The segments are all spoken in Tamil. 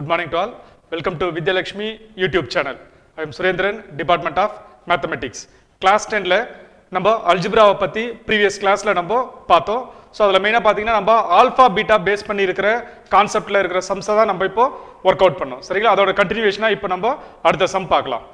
Good morning to all. Welcome to Vidyalakshmi YouTube channel. I am Surendran, Department of Mathematics. Class 10ல நம்ம அல்ஜிப்ராவை பற்றி ப்ரீவியஸ் கிளாஸில் நம்ம பார்த்தோம் ஸோ அதில் மெயினாக பார்த்தீங்கன்னா நம்ம ஆல்ஃபா பீட்டா பேஸ் பண்ணி இருக்கிற கான்செப்டில் இருக்கிற சம்ஸை தான் நம்ம இப்போ ஒர்க் அவுட் பண்ணோம் சரிங்களா அதோட கண்டினியூஷனாக இப்போ நம்ம அடுத்த சம் பார்க்கலாம்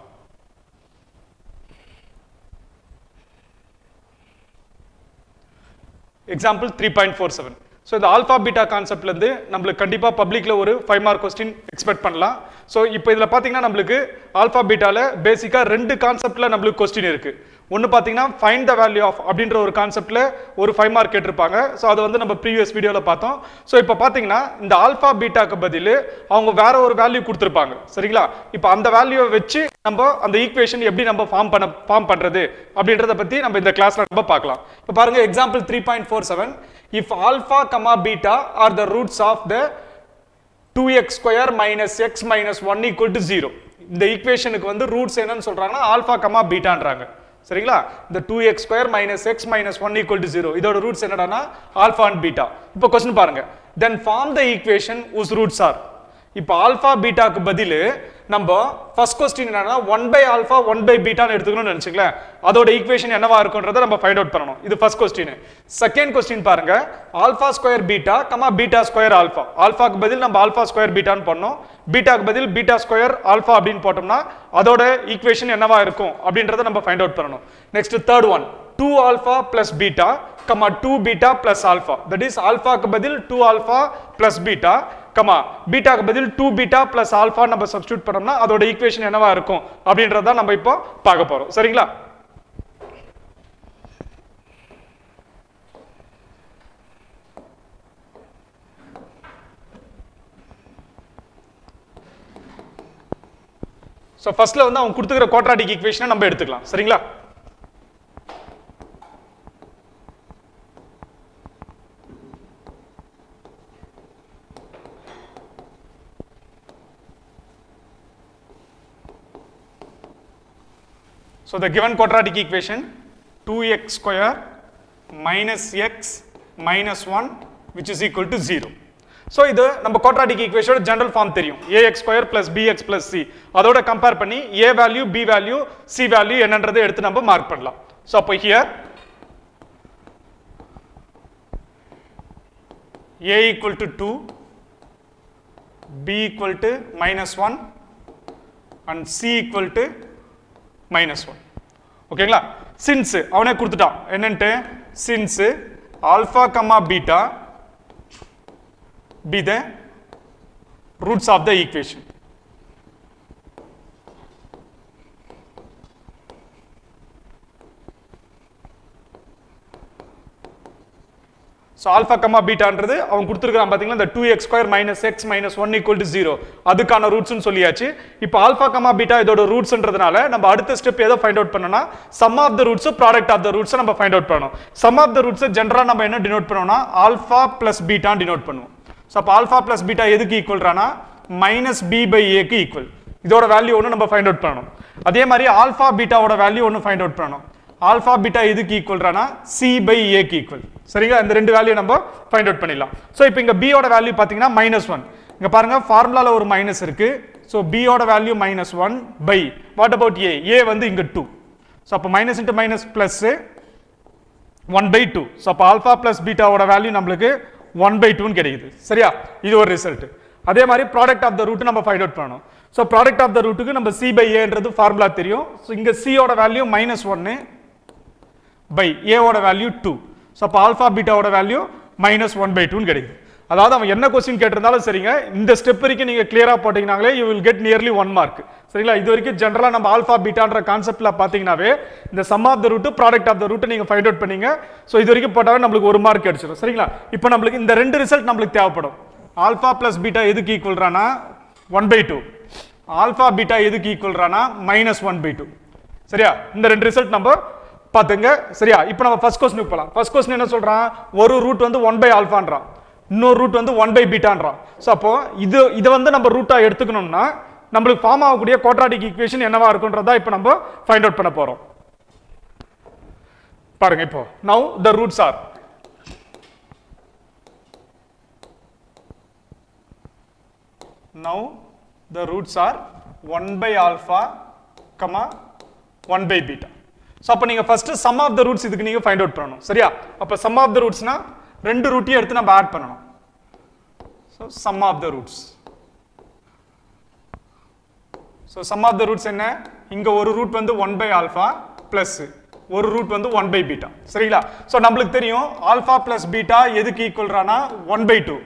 example three point four seven so இந்த ஆல்ஃபா பீட்டா கான்செப்ட்லேருந்து நம்மளுக்கு கண்டிப்பாக பப்ளிக்கில் ஒரு ஃபைவ் மார்க் கொஸ்டின் எக்ஸ்பெக்ட் பண்ணலாம். ஸோ இப்போ இதில் பார்த்தீங்கன்னா நம்மளுக்கு ஆல்ஃபா பீட்டாவில் பேசிக்காக ரெண்டு கான்செப்டில் நம்மளுக்கு கொஸ்டின் இருக்குது ஒன்று பார்த்தீங்கன்னா ஃபைண்ட் த வேல்யூ ஆஃப் அப்படின்ற ஒரு கான்செப்டில் ஒரு ஃபைவ் மார்க் கேட்டிருப்பாங்க. ஸோ அதை வந்து நம்ம ப்ரீவியஸ் வீடியோவில் பார்த்தோம். ஸோ இப்போ பார்த்தீங்கன்னா இந்த ஆல்ஃபா பீட்டாக்கு பதில் அவங்க வேற ஒரு வேல்யூ கொடுத்துருப்பாங்க. சரிங்களா? இப்போ அந்த வேல்யூவை வச்சு நம்ம அந்த ஈக்குவேஷன் எப்படி நம்ம ஃபார்ம் பண்ண ஃபார்ம் பண்ணுறது அப்படின்றத பற்றி நம்ம இந்த கிளாஸில் நம்ம பார்க்கலாம். இப்போ பாருங்க example three point four seven if alpha comma beta are the roots of the two x square minus x minus one equal to zero இந்த ஈக்குவேஷனுக்கு வந்து ரூட்ஸ் என்னன்னு சொல்றாங்கன்னா ஆல்ஃபா கமா பீட்டான்றாங்க சரிங்களா? இந்த two x square minus x minus one equal to zero இதோட ரூட்ஸ் என்னடானா ஆல்ஃபா அண்ட் பீட்டா இப்போ கொஸ்டின் பாருங்க. Then form the equation whose roots are இப்போ ஆல்ஃபா பீட்டாக்கு பதில் நம்ம ஃபர்ஸ்ட் கொஸ்டின் என்னன்னா one by alpha one by பீட்டான்னு எடுத்துக்கணும்னு நினச்சிங்களேன். அதோட ஈக்குவேஷன் என்னவா இருக்குன்றதை நம்ம ஃபைண்ட் அவுட் பண்ணணும். இது ஃபர்ஸ்ட் கொஸ்டின் செகண்ட் கொஸ்டின் பாருங்க. Alpha square beta comma beta square alpha ஆல்ஃபாக்கு பதில் நம்ம ஆல்ஃபா ஸ்கொயர் பீட்டான்னு பண்ணோம். பீட்டாக்கு பதில் பீட்டா ஸ்கொயர் ஆல்ஃபா அப்படின்னு போட்டோம்னா அதோட ஈக்குவேஷன் என்னவா இருக்கும் அப்படின்றத நம்ம ஃபைண்ட் அவுட் பண்ணணும். Next third one two alpha plus beta comma two beta plus alpha that is ஆல்ஃபாக்கு பதில் two alpha plus beta comma பீட்டாக்கு பதில் டூ பீட்டா பிளஸ் ஆல்ஃபா நம்ம சப்ஸ்டியூட் பண்ணோம்னா அதோட ஈக்குவேஷன் என்னவா இருக்கும்? அப்படின்றத நம்ம இப்போ பார்க்க போறோம். சரிங்களா? ஸோ ஃபர்ஸ்ட்ல வந்து அவங்க கொடுத்துக்கிற குவாட்ராட்டிக் ஈக்குவேஷனை நம்ம எடுத்துக்கலாம். சரிங்களா? So the given quadratic equation 2x square minus x minus 1 which is equal to 0. So இது நம்ம குவாட்ராட்டிக் ஈக்குவேஷனோட ஜென்ரல் ஃபார்ம் தெரியும். A x square plus b x plus c அதோட கம்பேர் பண்ணி a value b value c value என்னன்றதை எடுத்து நம்ம மார்க் பண்ணலாம். ஸோ அப்போ here a equal to two b equal to minus one and c equal to minus one ஓகேங்களா சின்ஸ் அவனே கொடுத்துட்டான். என்னன்ட்டு? Since alpha comma beta be the roots of the equation so alpha comma பீட்டான்றது அவன் கொடுத்துருக்கான் பார்த்தீங்களா இந்த two x square minus x minus one equal to zero அதுக்கான ரூட்ஸ்னு சொல்லியாச்சு. இப்போ ஆல்ஃபா கம்மா பீட்டா இதோட ரூட்ஸ்ன்றதுனால நம்ம அடுத்த ஸ்டெப் எதை ஃபைண்ட் அவுட் பண்ணோம்னா sum of the roots product of the roots நம்ம ஃபைண்ட் அவுட் பண்ணணும் சம் ஆஃப் த ரூட்ஸ் ஜென்ரலாக நம்ம என்ன டினோட் பண்ணுவோம்னா ஆல்ஃபா ப்ளஸ் பீட்டான் டினோட் பண்ணுவோம். ஸோ அப்போ ஆல்ஃபா ப்ளஸ் பீட்டா எதுக்கு ஈக்குவல்றானா மைனஸ் பி பை ஏக்கு ஈக்குவல் இதோட வேல்யூ ஒன்று நம்ம ஃபைண்ட் அவுட் பண்ணணும் அதே மாதிரி ஆல்ஃபா பீட்டாவோட வேல்யூ ஒன்று ஃபைண்ட் அவுட் பண்ணணும் ஆல்ஃபா பீட்டா எதுக்கு ஈக்குவல்றானா சி பை ஏக்கு ஈக்குவல் சரிங்களா? இந்த ரெண்டு வேல்யூ நம்ம ஃபைண்ட் அவுட் பண்ணிடலாம். ஸோ இப்போ இங்கே பியோட வேல்யூ பார்த்தீங்கன்னா மைனஸ் ஒன் இங்கே பாருங்க ஃபார்முலாவில் ஒரு மைனஸ் இருக்கு. ஸோ பியோட value minus one by what about a a வந்து இங்கே டூ ஸோ அப்போ minus into minus plus one by two so அப்போ ஆல்ஃபா ப்ளஸ் பீட்டாவோட வேல்யூ நம்மளுக்கு ஒன் பை டூன்னு கிடைக்குது. சரியா? இது ஒரு ரிசல்ட் அதே மாதிரி ப்ராடக்ட் ஆஃப் த ரூட்டு நம்ம ஃபைண்ட் அவுட் பண்ணணும். ஸோ ப்ராடக்ட் ஆஃப் த ரூட்டுக்கு நம்ம சி பை ஏன்றது ஃபார்முலா தெரியும். ஸோ இங்கே சியோட வேல்யூ மைனஸ் ஒன்று பை ஏவோட வேல்யூ டூ ஸோ அப்போ ஆல்ஃபா பீட்டாவோட வேல்யூ மைனஸ் ஒன் பை டூன்னு கிடைக்குது. அதாவது அவன் என்ன கொஸ்டின் கேட்டிருந்தாலும் சரிங்க இந்த ஸ்டெப் வரைக்கும் நீங்கள் கிளியராக போட்டிங்கனாலே you will get nearly one mark சரிங்களா? இது வரைக்கும் ஜென்ரலாக நம்ம ஆல்ஃபா பீட்டான்ற கான்செப்டில் பார்த்தீங்கன்னாவே இந்த sum of the root product of the root நீங்கள் ஃபைண்ட் அவுட் பண்ணீங்க. ஸோ இது வரைக்கும் போட்டாவே நம்மளுக்கு ஒரு மார்க் அடிச்சிடும் சரிங்களா? இப்போ நம்மளுக்கு இந்த ரெண்டு ரிசல்ட் நம்மளுக்கு தேவைப்படும். ஆல்ஃபா ப்ளஸ் பீட்டா எதுக்கு ஈக்குவல்றானா one by two alpha beta எதுக்கு ஈக்குவல்றானா மைனஸ் ஒன் பை டூ சரியா? இந்த ரெண்டு ரிசல்ட் நம்ம பார்த்துங்க சரியா? இப்போ நம்ம ஃபர்ஸ்ட் கொஸ்டின் போகலாம் ஃபர்ஸ்ட் கொஸ்டின் என்ன சொல்கிறான் ஒரு ரூட் வந்து ஒன் பை ஆல்ஃபான்றான் இன்னொரு ரூட் வந்து ஒன் பை பீட்டான்றான் ஸோ அப்போ இது இதை வந்து நம்ம ரூட்டாக எடுத்துக்கணும்னா நம்மளுக்கு ஃபார்ம் ஆகக்கூடிய குவாட்ராட்டிக் ஈக்குவேஷன் என்னவா இருக்குன்றதா இப்போ நம்ம ஃபைண்ட் அவுட் பண்ண போகிறோம் பாருங்க இப்போ. Now the roots are now the roots are one by alpha comma one by beta so அப்போ நீங்கள் first sum of the roots இதுக்கு நீங்கள் ஃபைண்ட் அவுட் பண்ணணும். சரியா? அப்போ சம் ஆஃப் த ரூட்ஸ்னால் ரெண்டு ரூட்டையும் எடுத்து நம்ம ஆட் பண்ணணும். So sum of the roots so sum of the roots என்ன? இங்கே ஒரு ரூட் வந்து ஒன் பை ஆல்ஃபா ப்ளஸ் ஒரு ரூட் வந்து ஒன் பை பீட்டா சரிங்களா? ஸோ நம்மளுக்கு தெரியும் ஆல்ஃபா ப்ளஸ் பீட்டா எதுக்கு ஈக்குவல்றானா one by two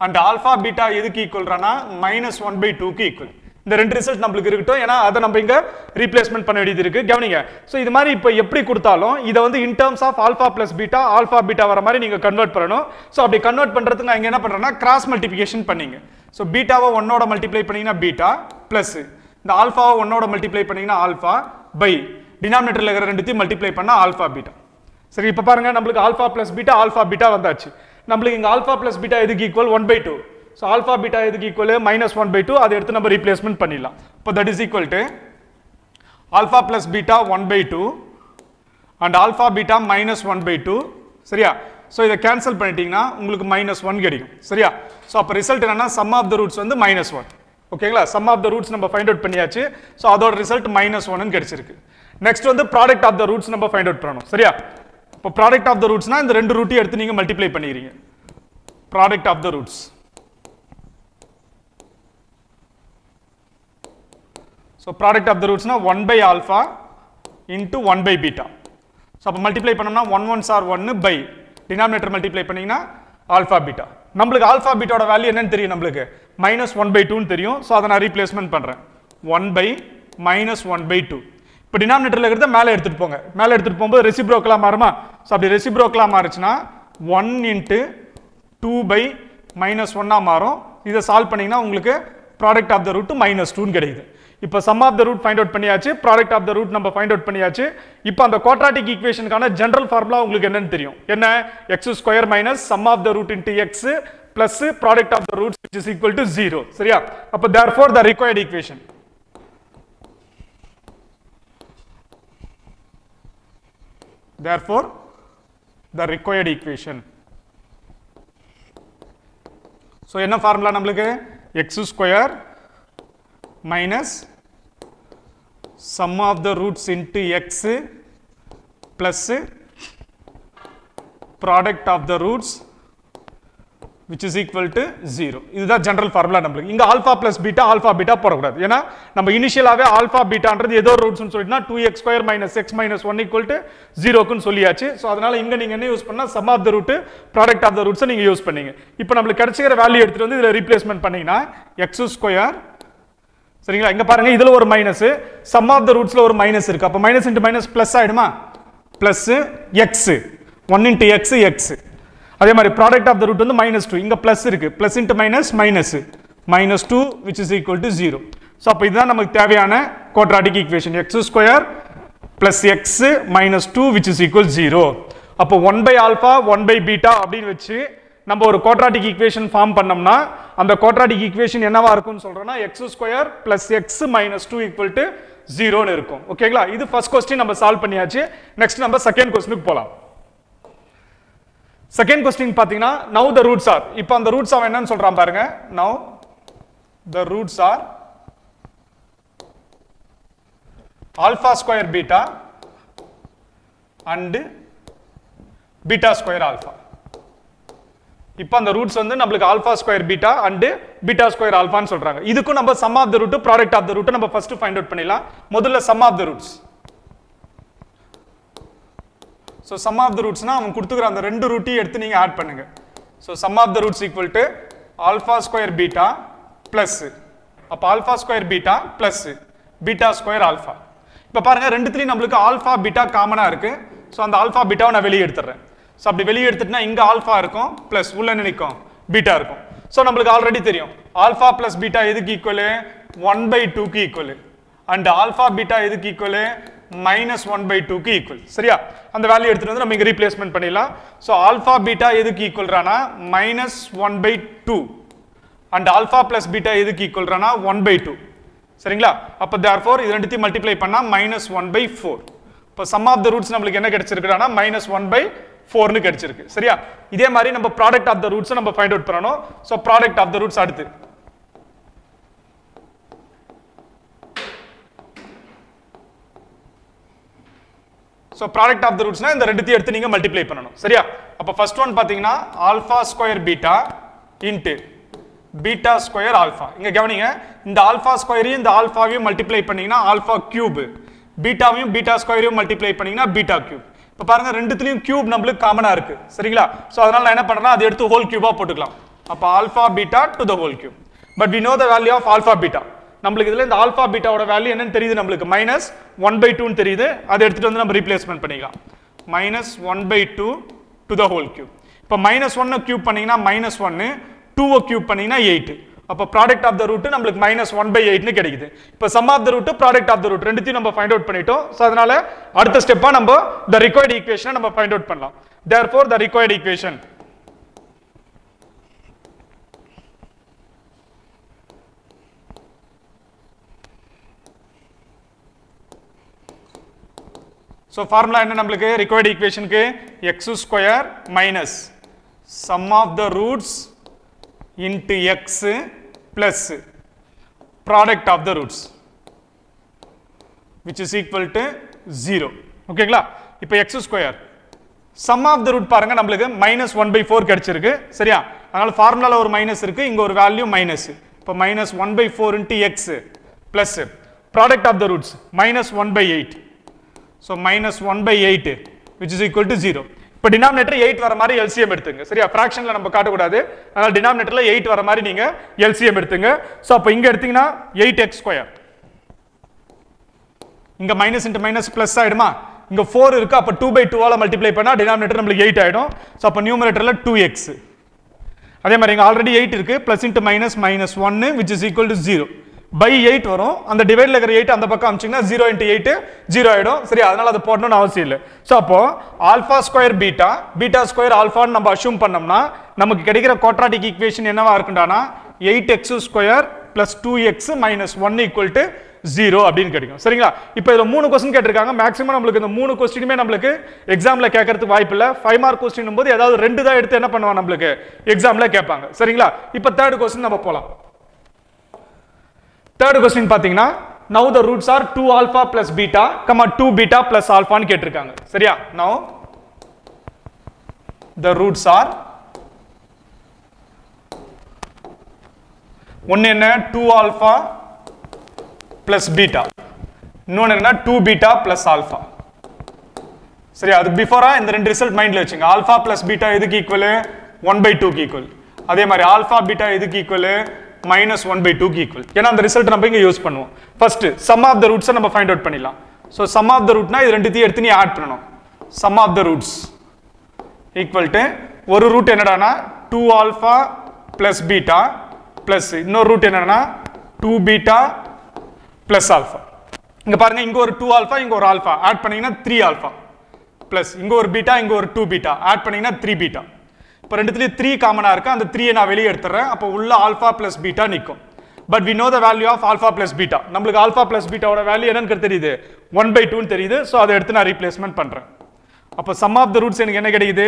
and alpha beta எதுக்கு ஈக்குவல்றானா மைனஸ் ஒன் பை டூக்கு ஈக்குவல் இந்த ரெண்டு ரிசல்ட் நம்மளுக்கு இருக்கட்டும். ஏன்னா அதை நம்ம இங்கே ரீப்ளேஸ்மெண்ட் பண்ண வேண்டியது இருக்குது கவனிங்க. ஸோ இது மாதிரி இப்போ எப்படி கொடுத்தாலும் இதை வந்து in terms of alpha plus beta alpha beta வர மாதிரி நீங்கள் கன்வெர்ட் பண்ணணும். ஸோ அப்படி கன்வெர்ட் பண்ணுறதுக்கு நான் இங்கே என்ன பண்ணுறேன்னா கிராஸ் மல்டிபிகேஷன் பண்ணீங்க. ஸோ பீட்டாவை ஒன்னோட மல்டிப்ளை பண்ணீங்கன்னா பீட்டா ப்ளஸ் இந்த ஆல்ஃபாவை ஒன்னோட மல்டிப்ளை பண்ணீங்கன்னா ஆல்ஃபா பை டினாமினேட்டரில் இருக்கிற ரெண்டுத்தையும் மல்டிப்ளை பண்ணால் ஆல்ஃபா பீட்டா சரி இப்போ பாருங்க நம்மளுக்கு alpha plus beta alpha beta வந்தாச்சு. நம்மளுக்கு இங்கே ஆல்ஃபா ப்ளஸ் பீட்டா எதுக்கு equal one by two so alpha beta எதுக்கு equal minus one by two அதை எடுத்து நம்ம ரீப்ளேஸ்மெண்ட் பண்ணிடலாம். இப்போ that is equal to alpha plus beta one by two and alpha beta minus one by two சரியா? ஸோ இதை கேன்சல் பண்ணிட்டீங்கன்னா உங்களுக்கு மைனஸ் ஒன் கிடைக்கும். சரியா? ஸோ அப்போ ரிசல்ட் என்னன்னா சம் ஆஃப் த ரூட்ஸ் வந்து மைனஸ் ஒன் ஓகேங்களா சம் ஆஃப் த ரூட்ஸ் நம்ம ஃபைண்ட் அவுட் பண்ணியாச்சு. ஸோ அதோட ரிசல்ட் மைனஸ் ஒன்னு கிடைச்சிருக்கு. நெக்ஸ்ட் வந்து ப்ராடக்ட் ஆஃப் த ரூட்ஸ் நம்ம ஃபைண்ட் அவுட் பண்ணணும். சரியா? இப்போ ப்ராடக்ட் ஆஃப் த ரூட்ஸ்னா இந்த ரெண்டு ரூட்டையும் எடுத்து நீங்கள் மல்டிப்ளை பண்ணிக்கிறீங்க. Product of the roots so product of the ரூட்ஸ்னா one by alpha into one by beta so அப்போ மல்டிப்ளை பண்ணோம்னா ஒன் ஒன்ஸ் ஆர் ஒன்று பை டினாமினேட்டர் மல்டிப்ளை பண்ணீங்கன்னா ஆல்ஃபா பீட்டா நம்மளுக்கு ஆல்ஃபா பீட்டோட வேல்யூ என்னன்னு தெரியும் நம்மளுக்கு? மைனஸ் ஒன் பை டூன்னு தெரியும். ஸோ அதை நான் ரீப்ளேஸ்மெண்ட் பண்ணுறேன் one by minus one by two இப்போ டினாமினேட்டரில் இருக்கிறத மேலே எடுத்துகிட்டு போங்க. மேலே எடுத்துகிட்டு போகும்போது ரெசிப்ரோக்கலாக மாறுமா? ஸோ அப்படி ரெசிப்ரோக்கலாக மாறுச்சுன்னா one into two by minus ஒன்னாக மாறும். இதை சால்வ் பண்ணீங்கன்னா உங்களுக்கு product of the root minus டூன்னு கிடைக்குது. இப்போ sum of the root find out பண்ணியாச்சு ப்ராடக்ட் ஆஃப் த ரூட் நம்ம ஃபைண்ட் அவுட் பண்ணியாச்சு. இப்போ அந்த குவாட்ராட்டிக் ஈக்குவேஷனுக்கான ஜென்ரல் ஃபார்முலா உங்களுக்கு என்னன்னு தெரியும். என்ன? X square minus sum of the root into x plus product of the roots which is equal to zero சரியா? அப்போ therefore the required equation therefore the required equation. So என்ன ஃபார்முலா நம்மளுக்கு? x square minus sum of the roots into x plus product of the roots which is equal to 0 இதுதான் ஜென்ரல் ஃபார்முலா நம்மளுக்கு. இங்க alpha plus beta alpha beta போடக்கூடாது. ஏன்னா நம்ம இனிஷியலாவே ஆல்பா பீட்டான்றது ஏதோ ரூட்ஸ்னு சொல்லிட்டுனா two x square minus x minus one equal to ஜீரோக்குன்னு சொல்லியாச்சு. ஸோ அதனால் இங்கே நீங்கள் என்ன யூஸ் பண்ணால் sum of the root product of the ரூட்ஸை நீங்கள் யூஸ் பண்ணீங்க. இப்போ நம்மளுக்கு கிடைச்சிக்கிற வேல்யூ எடுத்துகிட்டு வந்து இதில் ரீப்ளேஸ்மெண்ட் பண்ணீங்கன்னா எக்ஸ் ஸ்கொயர் சரிங்களா? இங்கே பாருங்கள் இதில் ஒரு மைனஸ் சம் ஆஃப் த ரூட்ஸில் ஒரு மைனஸ் இருக்குது அப்போ minus into minus plus ஆகிடுமா plus x one into x x அதே மாதிரி ப்ராடக்ட் ஆஃப் த ரூட் வந்து மைனஸ் டூ இங்கே ப்ளஸ் இருக்குது plus into minus minus minus two which is equal to zero so அப்போ இதுதான் நமக்கு தேவையான quadratic equation x square plus x minus two which is equal zero அப்போ one by alpha one by beta அப்படின்னு வச்சு நம்ம ஒரு குவாட்ராட்டிக் ஈக்குவேஷன் ஃபார்ம் பண்ணோம்னா அந்த குவாட்ராட்டிக் ஈக்குவேஷன் என்னவா இருக்கும்னு சொல்கிறோன்னா x square plus x minus two equal to ஜீரோன்னு இருக்கும். ஓகேங்களா இது ஃபர்ஸ்ட் கொஸ்டின் நம்ம சால்வ் பண்ணியாச்சு. நெக்ஸ்ட் நம்ம செகண்ட் கொஸ்டினுக்கு போகலாம் செகண்ட் கொஸ்டின் பார்த்தீங்கன்னா நவ் த ரூட்ஸ் ஆர் இப்போ அந்த ரூட்ஸ் அவன் என்னன்னு சொல்றான் பாருங்க. Now the roots are alpha square beta and beta square alpha இப்போ அந்த ரூட்ஸ் வந்து நம்மளுக்கு alpha square beta and beta square ஆல்பான்னு சொல்றாங்க. இதுக்கும் நம்ம sum of the root product of the root நம்ம ஃபர்ஸ்ட் ஃபைண்ட் அவுட் பண்ணிடலாம். முதல்ல sum of the roots so sum of the ரூட்ஸ்னால் அவன் கொடுத்துக்கிற அந்த ரெண்டு ரூட்டையும் எடுத்து நீங்கள் ஆட் பண்ணுங்கள் so sum of the roots equal to alpha square beta plus அப்போ alpha square beta plus beta square alpha இப்போ பாருங்க ரெண்டுத்துலையும் நம்மளுக்கு ஆல்ஃபா பீட்டா காமனாக இருக்குது ஸோ அந்த ஆல்ஃபா பீட்டாவை நான் வெளியே எடுத்துடுறேன் ஸோ அப்படி வெளியே எடுத்துட்டுனா இங்கே ஆல்ஃபா இருக்கும் ப்ளஸ் உள்ள என்ன நிற்கும் பீட்டா இருக்கும். ஸோ நம்மளுக்கு ஆல்ரெடி தெரியும். ஆல்ஃபா ப்ளஸ் பீட்டா எதுக்கு ஈக்குவலு ஒன் பை டூக்கு ஈக்குவலு அண்ட் ஆல்ஃபா பீட்டா எதுக்கு ஈக்குவலு மைனஸ் ஒன் பை டூக்கு ஈக்குவல் சரியா? அந்த வேல்யூ எடுத்துகிட்டு வந்து நம்ம இங்க ரீப்ளேஸ்மெண்ட் பண்ணிடலாம். ஸோ ஆல்ஃபா பீட்டா எதுக்கு ஈக்குவல்றானா minus one by two and alpha plus beta எதுக்கு ஈக்குவல்றானா ஒன் பை டூ சரிங்களா? அப்போ தேர் ஃபோர் இது ரெண்டுத்தையும் மல்டிப்ளை பண்ணால் மைனஸ் ஒன் பை ஃபோர் இப்போ சம் ஆஃப் த ரூட்ஸ் நம்மளுக்கு என்ன கிடைச்சிருக்குன்னா மைனஸ் ஒன் பை ஃபோர்னு கிடச்சிருக்கு. சரியா? இதே மாதிரி நம்ம ப்ராடக்ட் ஆஃப் த ரூட்ஸை நம்ம ஃபைண்ட் அவுட் பண்ணணும். So product of the roots அடுத்து. ஸோ ப்ராடக்ட் ஆஃப் த ரூட்ஸ்னா இந்த ரெண்டுத்தையும் எடுத்து நீங்கள் மல்டிப்ளை பண்ணணும். சரியா? அப்போ ஃபர்ஸ்ட் ஒன் பார்த்தீங்கன்னா alpha square beta into beta square alpha இங்கே கவனிங்க இந்த ஆல்ஃபா ஸ்கொயரையும் இந்த ஆல்ஃபாவையும் மல்டிப்ளை பண்ணீங்கன்னா ஆல்ஃபா கியூப் பீட்டாவையும் பீட்டா ஸ்கொயரையும் மல்டிப்ளை பண்ணீங்கன்னா பீட்டா கியூப் இப்போ பாருங்கள் ரெண்டுத்துலையும் கியூப் நம்மளுக்கு காமனாக இருக்குது சரிங்களா? ஸோ அதனால் நான் என்ன பண்ணுறேன்னா அதை எடுத்து ஹோல் கியூபா போட்டுக்கலாம். அப்போ alpha beta to the whole cube but we know the value of alpha beta நம்மளுக்கு இதில் இந்த ஆல்ஃபா பீட்டாவோட வேல்யூ என்னன்னு தெரியுது நம்மளுக்கு. மைனஸ் ஒன் பை டூன்னு தெரியுது. அதை எடுத்துகிட்டு வந்து நம்ம ரீப்ளேஸ்மெண்ட் பண்ணிக்கலாம். Minus one by two to the whole cube இப்போ மைனஸ் ஒன்னை கியூப் பண்ணீங்கன்னா மைனஸ் ஒன்று டூவை கியூப் பண்ணிங்கன்னா எயிட் அப்போ ப்ராடக்ட் ஆஃப் த ரூட்டு நம்மளுக்கு மைனஸ் ஒன் பை எயிட்னு கிடைக்குது. இப்போ sum of the root product of the root ரெண்டுத்தையும் நம்ம ஃபைண்ட் அவுட் பண்ணிட்டோம். ஸோ அதனால அடுத்த ஸ்டெப்பாக நம்ம த ரிக்வயர்ட் ஈக்குவேஷனை நம்ம ஃபைண்ட் அவுட் பண்ணலாம். Therefore the required equation so formula என்ன நம்மளுக்கு? Required ஈக்குவேஷனுக்கு x square minus sum of the roots into x plus product of the roots which is equal to zero ஓகேங்களா இப்போ x square sum of the root பாருங்க நம்மளுக்கு மைனஸ் ஒன் பை ஃபோர் கிடைச்சிருக்கு. சரியா? அதனால ஃபார்முலால ஒரு மைனஸ் இருக்கு இங்கே ஒரு வேல்யூ மைனஸ் இப்போ minus one by four into x plus product of the roots minus one by eight so minus one by eight which is equal to zero இப்போ டினாமினேட்டர் எயிட் வர மாதிரி எல்சிஎம் எடுத்துங்க. சரியா? ஃப்ராக்ஷனில் நம்ம காட்டக்கூடாது. அதனால் டினாமினேட்டரில் எயிட் வர மாதிரி நீங்கள் எல்சிஎம் எடுத்துங்க. ஸோ அப்போ இங்கே எடுத்தீங்கன்னா எயிட் எக்ஸ் ஸ்கொயர் இங்கே மைனஸ் இன்ட்டு மைனஸ் ப்ளஸ் ஆகிடுமா இங்கே ஃபோர் இருக்கு. அப்போ டூ பை டூவால் மல்டிப்ளை பண்ணா டினாமினேட்டர் நம்மளுக்கு எயிட் ஆகிடும் ஸோ அப்போ நியூமரேட்டர்ல டூ எக்ஸ் அதே மாதிரி இங்கே ஆல்ரெடி எயிட் இருக்குது ப்ளஸ் இன்ட்டு மைனஸ் மைனஸ் ஒன்னு which is equal to zero by eight வரும். அந்த டிவைட்ல இருக்கிற எயிட் அந்த பக்கம் அமிச்சிங்கன்னா ஜீரோ இன்ட்டு எயிட்டு ஜீரோ ஆயிடும். சரி அதனால அதை போடணும்னு அவசியம் இல்லை. ஸோ அப்போ alpha square beta beta square ஆல்ஃபான்னு நம்ம அஷ்யூம் பண்ணோம்னா நமக்கு கிடைக்கிற குவாட்ராட்டிக் ஈக்குவேஷன் என்னவா இருக்குண்டானா eight x square plus two x minus one equal to zero அப்படின்னு கிடைக்கும். சரிங்களா? இப்போ இதில் மூணு கொஸ்டின் கேட்டிருக்காங்க. மேக்ஸிமம் நம்மளுக்கு இந்த மூணு கொஸ்டினுமே நம்மளுக்கு எக்ஸாமில் கேட்கறதுக்கு வாய்ப்பு இல்லை. ஃபைவ் மார்க் கொஸ்டின் போது ஏதாவது ரெண்டு தான் எடுத்து என்ன பண்ணுவாங்க நம்மளுக்கு? எக்ஸாமில் கேட்பாங்க. சரிங்களா? இப்போ தேர்ட் கொஸ்டின் நம்ம போகலாம் தேர்ட் கொஸ்டின் பார்த்தீங்கன்னா now the roots are two alpha plus beta comma two beta plus ஆல்ஃபான்னு கேட்டிருக்காங்க. சரியா? நவ் த ரூட்ஸ் ஆர் ஒன்று என்ன? டூ ஆல்ஃபா பிளஸ் பீட்டா இன்னொன்று என்ன டூ பீட்டா பிளஸ் ஆல்ஃபா சரி அது பிஃபோரா இந்த ரெண்டு ரிசல்ட் மைண்டில் வச்சுங்க. ஆல்ஃபா பிளஸ் பீட்டா எதுக்கு ஈக்குவலு ஒன் பை டூக்கு ஈக்குவல் அதே மாதிரி ஆல்ஃபா பீட்டா எதுக்கு ஈக்குவலு மைனஸ் ஒன் பை டூக்கு ஈக்குவல் ஏன்னா அந்த ரிசல்ட் நம்ம இங்கே யூஸ் பண்ணுவோம். ஃபர்ஸ்ட் சம் ஆஃப் த ரூட்ஸை நம்ம ஃபைண்ட் அவுட் பண்ணிடலாம். ஸோ சம் ஆஃப் த ரூட்னா இது ரெண்டுத்தையும் எடுத்து நீ ஆட் பண்ணணும். Sum of the roots equal to ஒரு ரூட் என்னடானா two alpha plus beta plus இன்னொரு ரூட் என்னன்னா டூ பீட்டா ப்ளஸ் ஆல்ஃபா இங்க பாருங்க இங்கே ஒரு டூ ஆல்ஃபா இங்கே ஒரு ஆல்ஃபா ஆட் பண்ணீங்கன்னா த்ரீ ஆல்ஃபா ப்ளஸ் இங்கே ஒரு பீட்டா இங்கே ஒரு டூ பீட்டா ஆட் பண்ணீங்கன்னா த்ரீ பீட்டா இப்போ ரெண்டுத்துலேயும் த்ரீ காமனாக இருக்கு. அந்த த்ரீயை நான் வெளியே எடுத்துறேன். அப்போ உள்ள ஆல்ஃபா ப்ளஸ் பீட்டா நிற்கும் but we know the value of alpha plus beta நம்மளுக்கு ஆல்ஃபா ப்ளஸ் பீட்டாவோட வேல்யூ என்னன்னு தெரியுது. ஒன் பை டூன்னு தெரியுது. ஸோ அதை எடுத்து நான் ரீப்ளேஸ்மெண்ட் பண்ணுறேன் அப்போ சம் ஆஃப் த ரூட்ஸ் எனக்கு என்ன கிடைக்குது?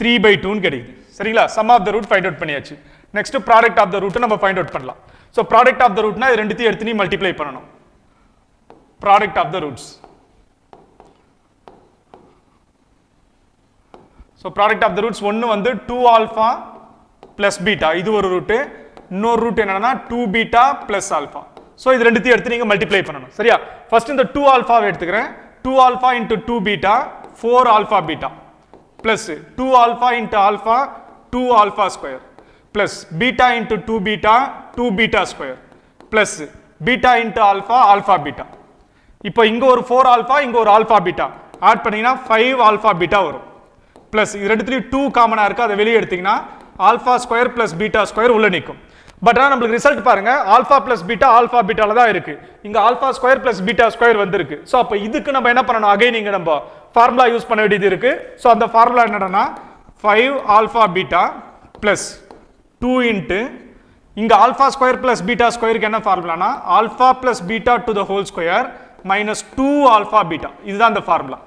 த்ரீ பை டூன்னு கிடைக்குது. சரிங்களா? Sum of the root find out பண்ணியாச்சு. நெக்ஸ்ட் ப்ராடக்ட் ஆஃப் த ரூட்டை நம்ம ஃபைண்ட் அவுட் பண்ணலாம். ஸோ ப்ராடக்ட் ஆஃப் த ரூட்னா இது ரெண்டுத்தையும் எடுத்து நீ மல்டிப்ளை பண்ணணும். Product of the roots so product of the roots ஒன்று வந்து டூ ஆல்ஃபா ப்ளஸ் பீட்டா இது ஒரு ரூட்டு இன்னொரு ரூட் என்னன்னா two beta plus alpha so இது ரெண்டுத்தையும் எடுத்து நீங்கள் மல்டிப்ளை பண்ணணும். சரியா? ஃபர்ஸ்ட் இந்த டூ ஆல்ஃபாவை எடுத்துக்கிறேன். Two alpha into two beta four alpha beta plus two alpha into alpha two alpha square plus beta into two beta two beta square plus beta into alpha alpha beta இப்போ இங்கே ஒரு ஃபோர் ஆல்ஃபா இங்கே ஒரு ஆல்ஃபா பீட்டா ஆட் பண்ணீங்கன்னா ஃபைவ் ஆல்ஃபா பீட்டா வரும். பிளஸ் இது ரெண்டுத்துலையும் டூ காமனாக இருக்குது அதை வெளியே எடுத்தீங்கன்னா alpha square plus beta square உள்ளே நிற்கும் பட் ஆனால் நம்மளுக்கு ரிசல்ட் பாருங்க ஆல்ஃபா பிளஸ் பீட்டா ஆல்ஃபா பீட்டாவில் தான் இருக்கு. இங்கே alpha square plus beta square வந்திருக்கு. ஸோ அப்போ இதுக்கு நம்ம என்ன பண்ணணும்? அகைன் இங்கே நம்ம ஃபார்முலா யூஸ் பண்ண வேண்டியது இருக்கு. ஸோ அந்த ஃபார்முலா என்னன்னா five alpha beta plus two into இங்கே ஆல்ஃபா ஸ்கொயர் பிளஸ் பீட்டா ஸ்கொயருக்கு என்ன ஃபார்முலானா alpha plus beta to the whole square minus two alpha beta இதுதான் அந்த ஃபார்முலா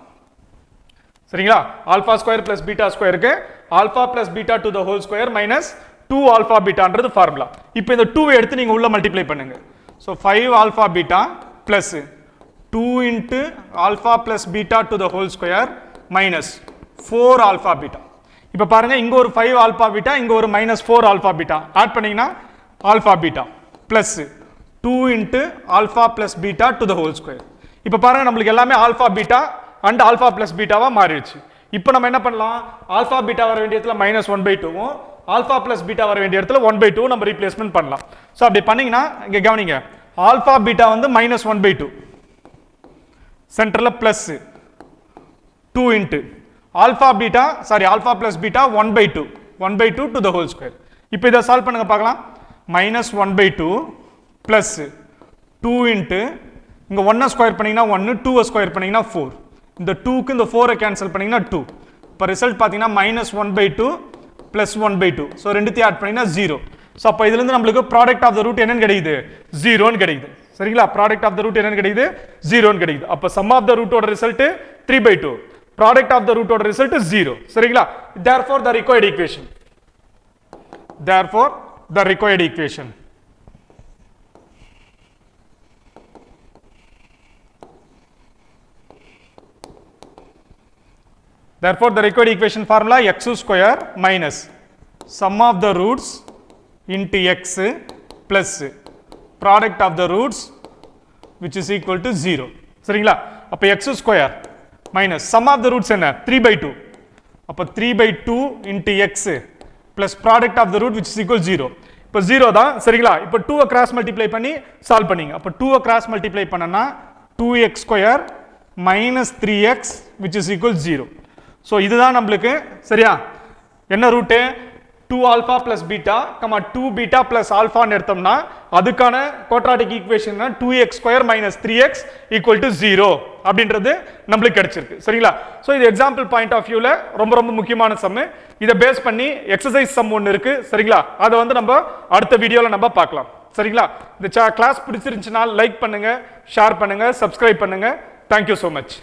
சரிங்களா? ஆல்ஃபா ஸ்கொயர் பிளஸ் பீட்டா ஸ்கொயருக்கு alpha plus beta to the whole square minus two alpha பீட்டான்றது formula இப்போ இந்த டூவை எடுத்து நீங்கள் உள்ள மல்டிப்ளை பண்ணுங்க. So five alpha beta plus two into alpha plus beta to the whole square minus four alpha beta இப்போ பாருங்கள் இங்கே ஒரு ஃபைவ் ஆல்ஃபா பீட்டா இங்கே ஒரு minus four alpha beta add பண்ணிங்கன்னா alpha beta plus two into alpha plus beta to the whole square இப்போ பாருங்கள் நம்மளுக்கு எல்லாமே alpha beta and alpha plus பீட்டாவாக மாறிடுச்சு. இப்போ நம்ம என்ன பண்ணலாம்? ஆல்ஃபா பீட்டா வர வேண்டிய இடத்துல மைனஸ் ஒன் பை டூவும் ஆல்ஃபா ப்ளஸ் பீட்டா வர வேண்டிய இடத்துல ஒன் பை டூ நம்ம ரீப்ளேஸ்மெண்ட் பண்ணலாம். ஸோ அப்படி பண்ணீங்கன்னா இங்கே கவனிங்க. ஆல்ஃபா பீட்டா வந்து மைனஸ் ஒன் பை டூ சென்டரில் plus two into alpha beta sorry alpha plus beta one by two one by two to the whole square இப்போ இதை சால்வ் பண்ணுங்க பார்க்கலாம். Minus one by two plus two into இங்கே ஒன்னை ஸ்கொயர் பண்ணிங்கன்னா ஒன்று டூவை ஸ்கொயர் பண்ணிங்கன்னா ஃபோர் இந்த டூக்கு இந்த ஃபோரை கேன்சல் பண்ணிங்கன்னா டூ இப்போ ரிசல்ட் பார்த்தீங்கன்னா minus one by two plus one by two so ரெண்டுத்தையும் ஆட் பண்ணிங்கன்னா ஜீரோ ஸோ அப்போ இதுலேருந்து நம்மளுக்கு ப்ராடக்ட் ஆஃப் த ரூட் என்னன்னு கிடைக்குது? ஜீரோன்னு கிடைக்குது. சரிங்களா? ப்ராடக்ட் ஆஃப் த ரூட் என்னன்னு கிடைக்குது? ஜீரோன்னு கிடைக்குது. அப்போ sum of the ரூட்டோட result three by two product of the ரூட்டோட result zero சரிங்களா therefore the required equation therefore the required equation Therefore, the required equation formula x square minus sum of the roots into x plus product of the roots which is equal to 0. சரிங்களா அப்போ x square minus sum of the roots என்ன 3 by 2 அப்போ 3 by 2 into x plus product of the root which is equal 0 இப்போ 0 தான் சரிங்களா இப்போ 2 cross multiply பண்ணி solve பண்ணீங்க அப்போ 2 cross multiply பண்ணனா 2x square minus 3x which is equal 0 so இதுதான் நம்மளுக்கு சரியா? என்ன root two alpha plus beta comma two beta plus ஆல்ஃபான்னு எடுத்தோம்னா அதுக்கான quadratic equation two x square minus three x equal to zero அப்படின்றது நம்மளுக்கு கிடைச்சிருக்கு. சரிங்களா? ஸோ இது எக்ஸாம்பிள் பாயிண்ட் ஆஃப் வியூவில் ரொம்ப ரொம்ப முக்கியமான சம்மு இதை பேஸ் பண்ணி எக்ஸசைஸ் சம் ஒன்று இருக்கு. சரிங்களா? அதை வந்து நம்ம அடுத்த வீடியோவில் நம்ம பார்க்கலாம். சரிங்களா? இந்த கிளாஸ் பிடிச்சிருந்துச்சுன்னா லைக் பண்ணுங்கள் ஷேர் பண்ணுங்கள் சப்ஸ்கிரைப் பண்ணுங்கள் தேங்க்யூ ஸோ மச்